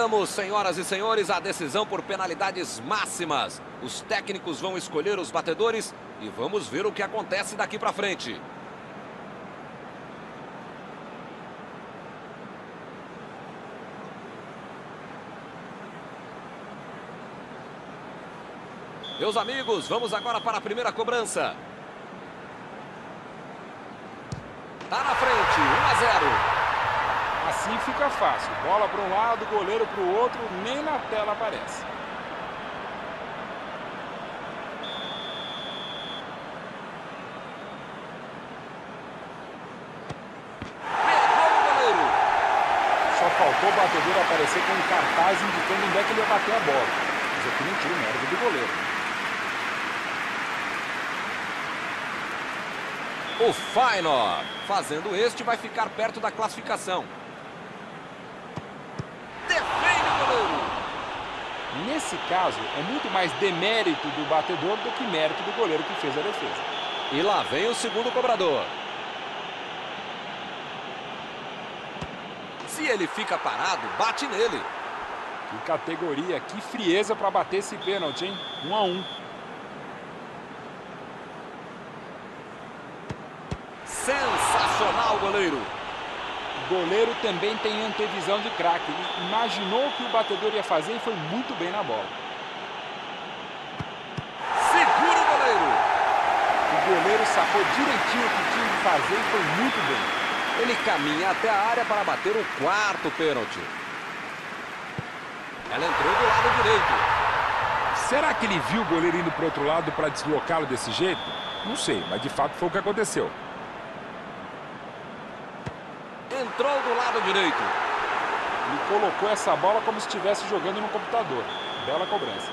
Vamos, senhoras e senhores, a decisão por penalidades máximas. Os técnicos vão escolher os batedores e vamos ver o que acontece daqui para frente. Meus amigos, vamos agora para a primeira cobrança. Tá na frente, 1 a 0. Assim fica fácil. Bola para um lado, goleiro para o outro, nem na tela aparece. Só faltou o batedor aparecer com um cartaz indicando onde é que ele ia bater a bola. Mas aqui não tira o mérito do goleiro. O Fainor, fazendo este, vai ficar perto da classificação. Defende o goleiro. Nesse caso, é muito mais demérito do batedor do que mérito do goleiro que fez a defesa. E lá vem o segundo cobrador. Se ele fica parado, bate nele. Que categoria, que frieza para bater esse pênalti, hein? Um a um. Sensacional, goleiro. O goleiro também tem antevisão de craque. Ele imaginou o que o batedor ia fazer e foi muito bem na bola. Segura o goleiro. O goleiro sacou direitinho o que tinha de fazer e foi muito bem. Ele caminha até a área para bater o quarto pênalti. Ela entrou do lado direito. Será que ele viu o goleiro indo para o outro lado para deslocá-lo desse jeito? Não sei, mas de fato foi o que aconteceu. Entrou do lado direito. Ele colocou essa bola como se estivesse jogando no computador. Bela cobrança.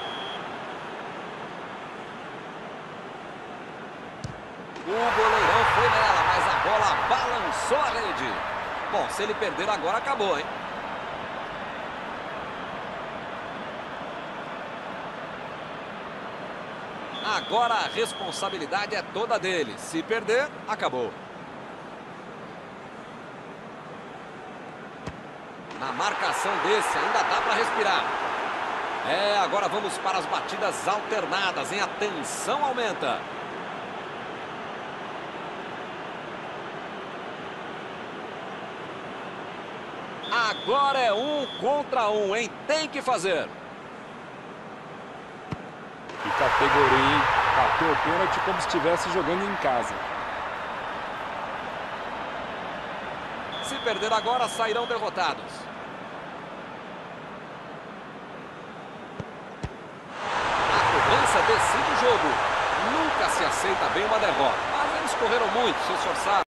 O goleirão foi nela, mas a bola balançou a rede. Bom, se ele perder agora, acabou, hein? Agora a responsabilidade é toda dele. Se perder, acabou. Na marcação desse, ainda dá para respirar. É, agora vamos para as batidas alternadas, em A tensão aumenta. Agora é um contra um, hein? Tem que fazer. Que categoria, hein? Bateu o pênalti como se estivesse jogando em casa. Se perder agora, sairão derrotados. A cobrança decide o jogo. Nunca se aceita bem uma derrota. Mas eles correram muito, se esforçaram.